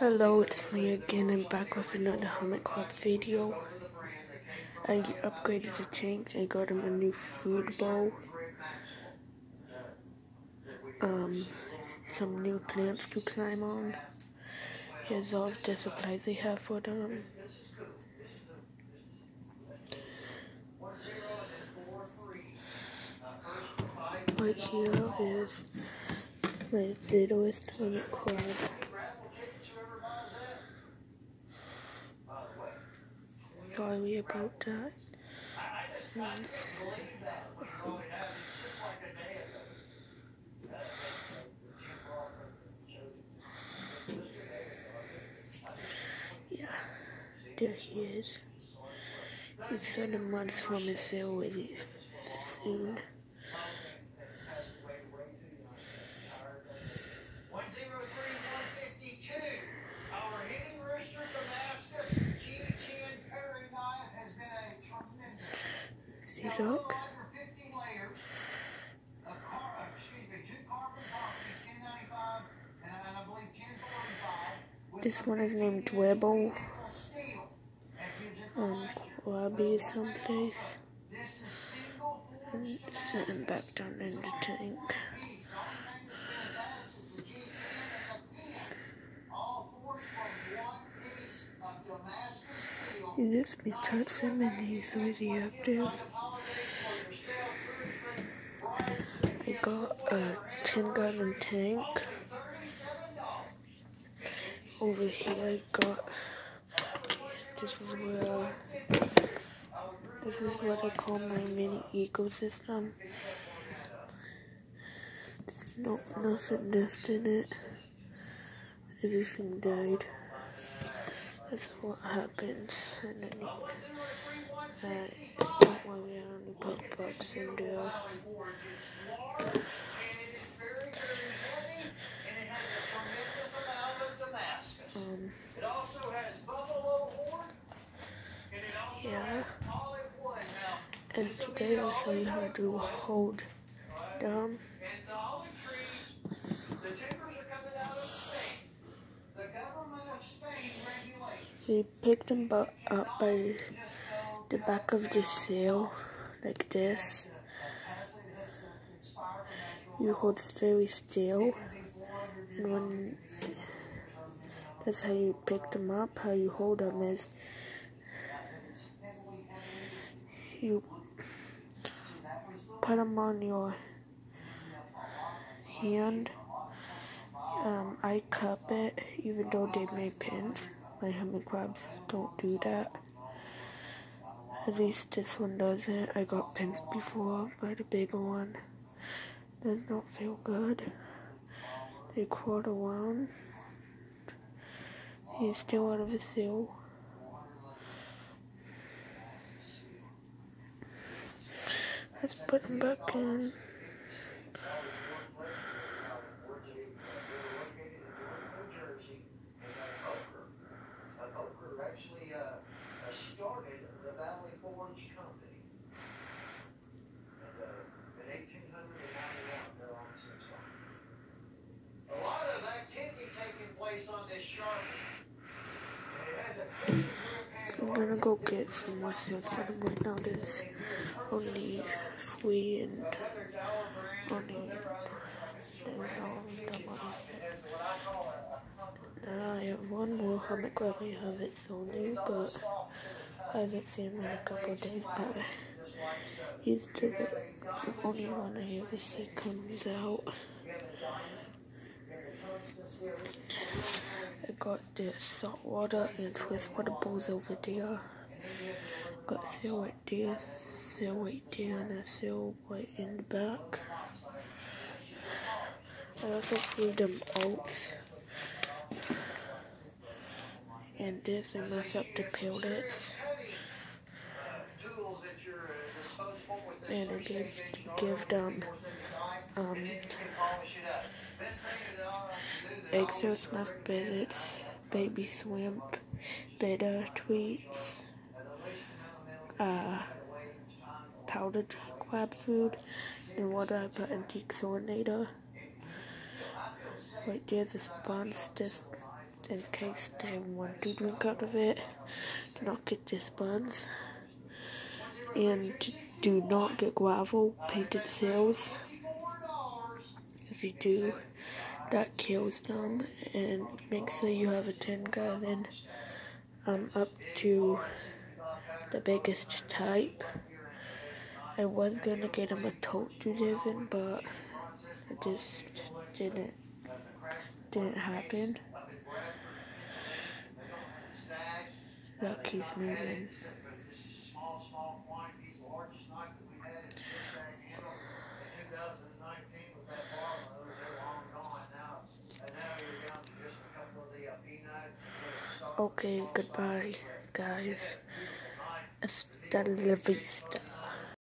Hello, it's me again and back with another Hermit Crab video. I upgraded the tank, I got him a new food bowl. Um, some new plants to climb on. Here's all the supplies I have for them. Right here is my littlest hermit crab. Sorry about that. And yeah, there he is. He's on a month from his sale really soon. Look. This one is named Webble. Um, Robbie someplace. And sitting back down in the tank. This me touch him and he's really active. I got a uh, 10 gallon tank. Over here I got, this is where, this is what I call my mini ecosystem. There's no, nothing left in it. Everything died. That's what happens underneath. Don't worry, I only put bugs in there. Um, yeah. And today I'll show you how to hold down. He picked them up by the back of the sail, like this. You hold it very still, and when that's how you pick them up. How you hold them is you put them on your hand. Um, I cup it, even though they may pins. My hermit crabs don't do that. At least this one doesn't. I got pinched before by the bigger one. Does not feel good. They crawl around. He's still out of his seal. Let's put him back in. started the Valley Forge Company. And, uh, in 1891, they're on six A lot of activity taking place on this shark. I'm gonna go get some seals for them right now. There's only three and only and I have one more hermit crab I have it sold you, but I haven't seen him in a couple of days, but he's the, the only one I ever see comes out. Got the salt water and twist water bowls over there. Got seal right there, seal right there, and a seal right in the back. I also threw them oats. And this, I mess up the pellets. And I give, give them um, egg smashed billets, baby swimp, beta tweets, uh, powdered crab food, and water I put in Right there's a sponge, just in case they want to drink out of it. Do not get this buns. And do not get gravel painted sails. If you do, that kills them. And make sure you have a tin gallon um, up to the biggest type. I was gonna get him a tote to live in, but it just didn't didn't happen. Look, he's moving. Okay, goodbye, guys. Hasta la vista.